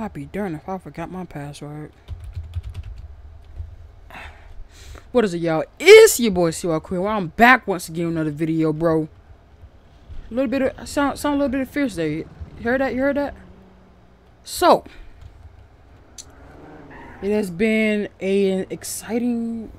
I'd be darned if I forgot my password. What is it, y'all? It's your boy Cycool. Well, I'm back once again with another video, bro. A little bit of sound, sound a little bit of fierce there. You heard that? You heard that? So, it has been an exciting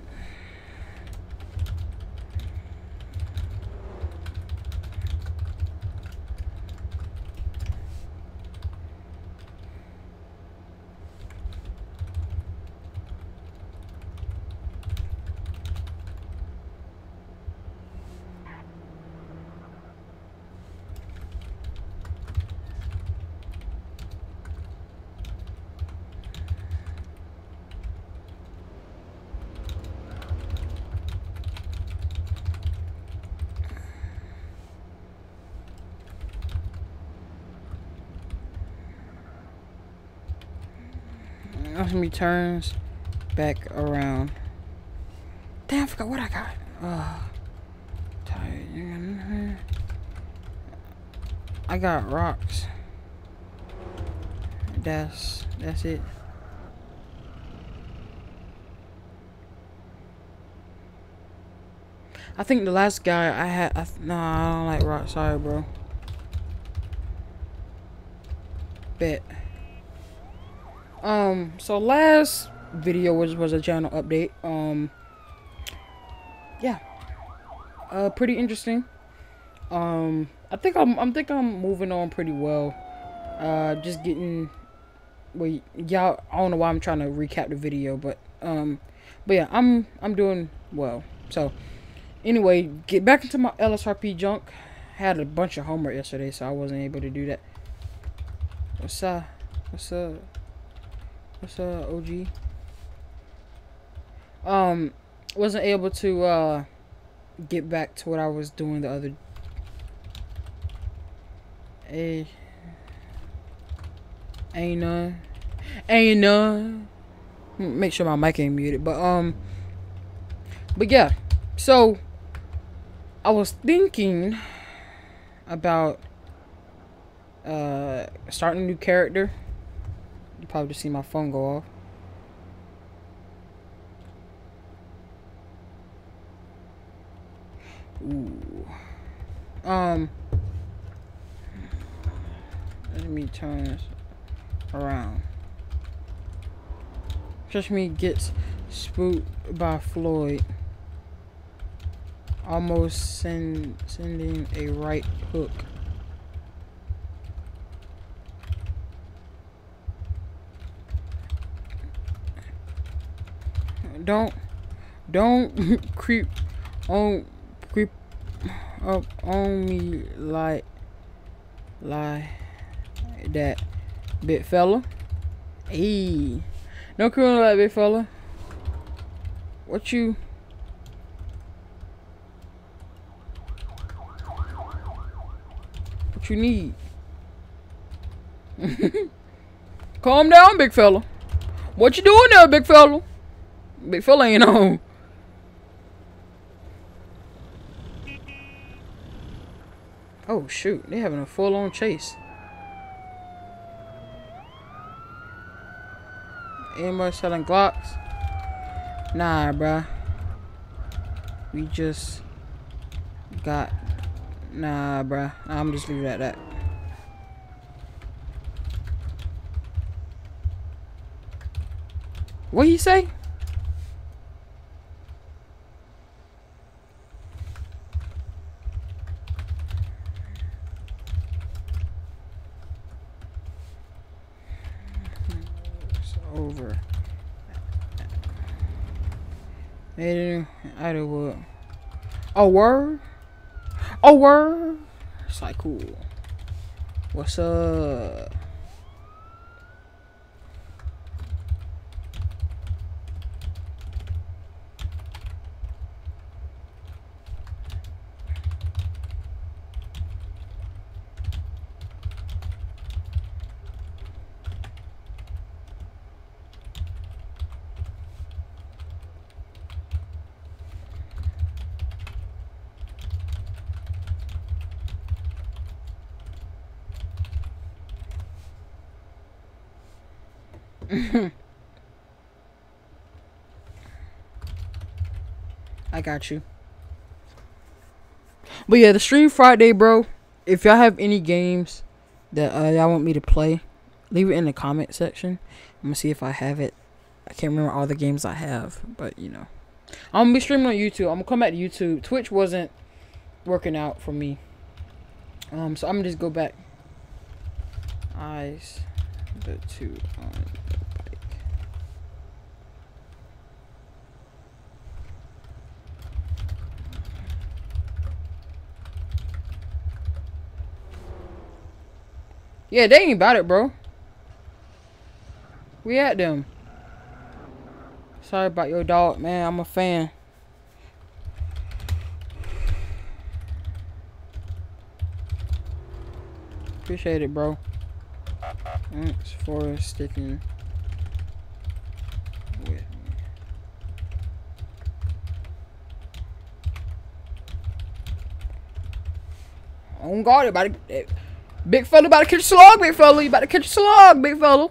me turns back around. Damn, I forgot what I got. Uh, tired. I got rocks. That's that's it. I think the last guy I had. I, nah, I don't like rocks. Sorry, bro. Bet. Um, so last video was was a channel update. Um, yeah, uh, pretty interesting. Um, I think I'm I'm think I'm moving on pretty well. Uh, just getting. Well, y'all. I don't know why I'm trying to recap the video, but um, but yeah, I'm I'm doing well. So, anyway, get back into my LSRP junk. Had a bunch of homework yesterday, so I wasn't able to do that. What's up? What's up? What's up, OG? Um, wasn't able to uh get back to what I was doing the other. Hey, ain't none, ain't none. Make sure my mic ain't muted, but um, but yeah. So I was thinking about uh starting a new character you probably just see my phone go off. Ooh. Um. Let me turn this around. Just me gets spooked by Floyd. Almost send, sending a right hook. Don't don't creep on creep up on me like like that big fella. Hey. No creep on like big fella. What you? What you need? Calm down big fella. What you doing there big fella Big fella ain't on. Oh shoot, they having a full-on chase. Anybody selling Glocks? Nah, bruh. We just got... Nah, bruh. I'm just leaving it at that. What you say? Idlewood. Oh, word? Oh, word? It's like, cool. What's up? I got you. But yeah, the stream Friday, bro. If y'all have any games that uh, y'all want me to play, leave it in the comment section. I'm gonna see if I have it. I can't remember all the games I have, but you know, I'm gonna be streaming on YouTube. I'm gonna come back to YouTube. Twitch wasn't working out for me, um, so I'm gonna just go back. Eyes, the two on Yeah, they ain't about it, bro. We at them. Sorry about your dog, man. I'm a fan. Appreciate it, bro. Thanks for sticking with me. On guard, to, big fella about to catch a slug, big fella. You about to catch a slug, big fella.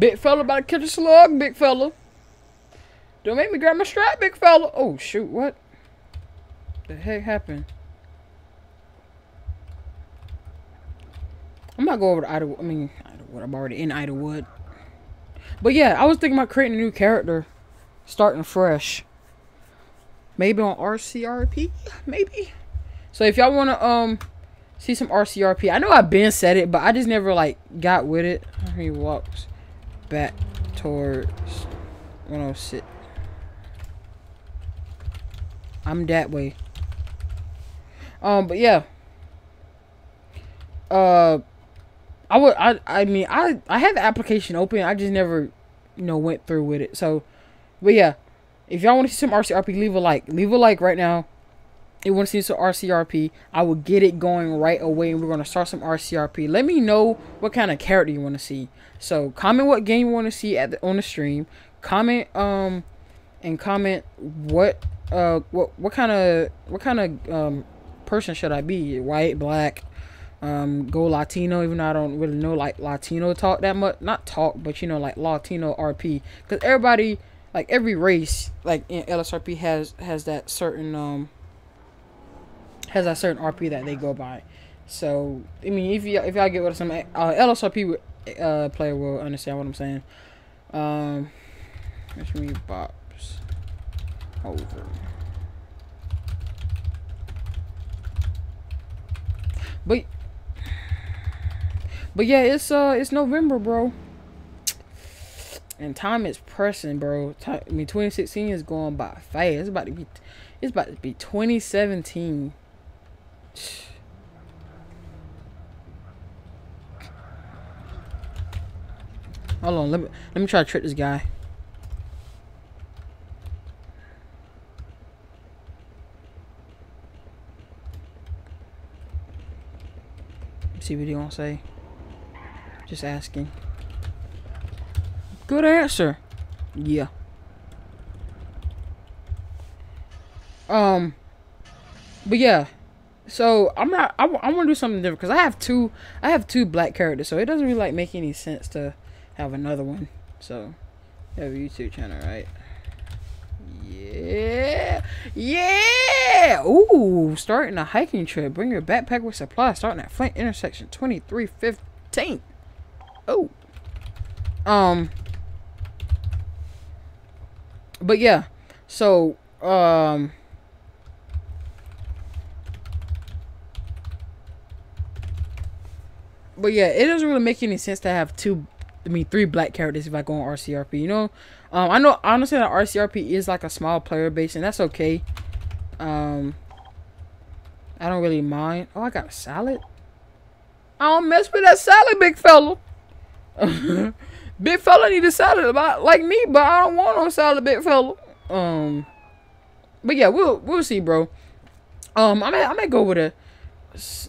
Big fella about to catch a slug, big fella. Don't make me grab my strap, big fella. Oh, shoot, what? The heck happened? I'm not going over to Idlewood. I mean, Idlewood. I'm already in Idlewood. But yeah, I was thinking about creating a new character. Starting fresh. Maybe on RCRP? Maybe? So if y'all want to um see some RCRP. I know I've been said it, but I just never like got with it. He walks back towards 106. I'm that way. Um, but yeah. Uh, I would. I. I mean, I. I had the application open. I just never, you know, went through with it. So, but yeah, if y'all want to see some RCRP, leave a like. Leave a like right now. If you want to see some RCRP, I will get it going right away, and we're gonna start some RCRP. Let me know what kind of character you want to see. So comment what game you want to see at the, on the stream. Comment um and comment what uh what what kind of what kind of um person should I be? White, black, um go Latino. Even though I don't really know like Latino talk that much, not talk, but you know like Latino RP. Because everybody like every race like in LSRP has has that certain um has a certain RP that they go by. So I mean, if you if y'all get what some uh, LSRP uh, player will understand what I'm saying. Um, which me bops over. But but yeah, it's uh it's November, bro. And time is pressing, bro. Time, I mean, 2016 is going by fast. It's about to be, it's about to be 2017. Hold on, let me let me try to trick this guy. See what he gonna say. Just asking. Good answer. Yeah. Um. But yeah. So I'm not. I, I want to do something different because I have two. I have two black characters, so it doesn't really like make any sense to have another one. So, you have a YouTube channel, right? Yeah. Yeah. Ooh, starting a hiking trip. Bring your backpack with supplies. Starting at Flint intersection 2315. Oh. Um. But yeah. So, um. But yeah, it doesn't really make any sense to have two I mean, three black characters if I go on RCRP. You know, um, I know honestly that RCRP is like a small player base, and that's okay. Um, I don't really mind. Oh, I got a salad. I don't mess with that salad, big fella. big fella need a salad about like me, but I don't want no salad, big fella. Um, but yeah, we'll we'll see, bro. Um, I may I may go with a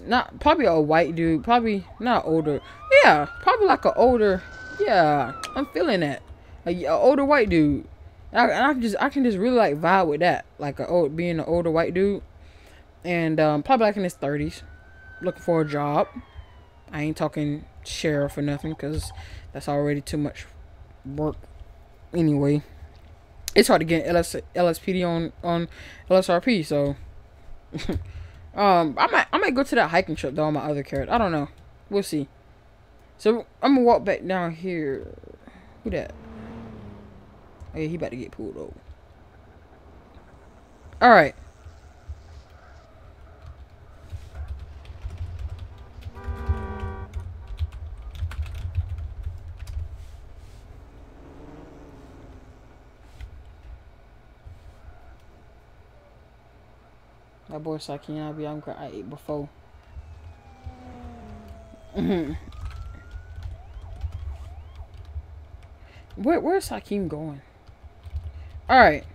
not probably a white dude, probably not older. Yeah, probably like an older. Yeah, I'm feeling that. A, a older white dude. I, and I just I can just really like vibe with that, like a old being an older white dude, and um, probably like in his thirties, looking for a job. I ain't talking sheriff or nothing, cause that's already too much work. Anyway, it's hard to get LS, LSPD on on LSRP, so um, I might I might go to that hiking trip though on my other carrot. I don't know. We'll see. So I'm gonna walk back down here. Who that? Oh, yeah, he about to get pulled over. All right. That boy Sakin, I be I'm I ate before. Where where's Hakeem going? Alright.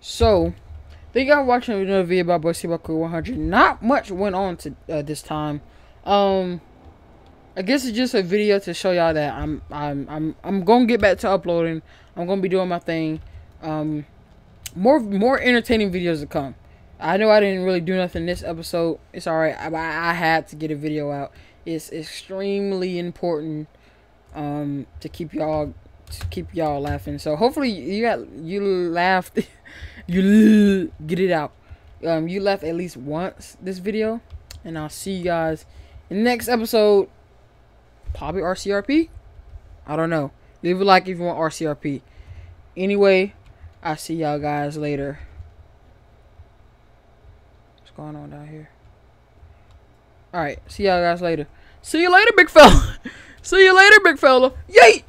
So thank y'all watching another video about Boy Cycool 100. Not much went on to uh, this time. Um I guess it's just a video to show y'all that I'm I'm I'm I'm gonna get back to uploading. I'm gonna be doing my thing. Um more more entertaining videos to come. I know I didn't really do nothing this episode. It's alright. I, I had to get a video out. It's extremely important um, to keep y'all to keep y'all laughing. So hopefully you got you laughed, you get it out. Um, you laughed at least once this video, and I'll see you guys in the next episode. Probably RCRP. I don't know. Leave a like if you want RCRP. Anyway, I'll see y'all guys later going on down here? Alright, see y'all guys later. See you later, big fella. see you later, big fella. Yay!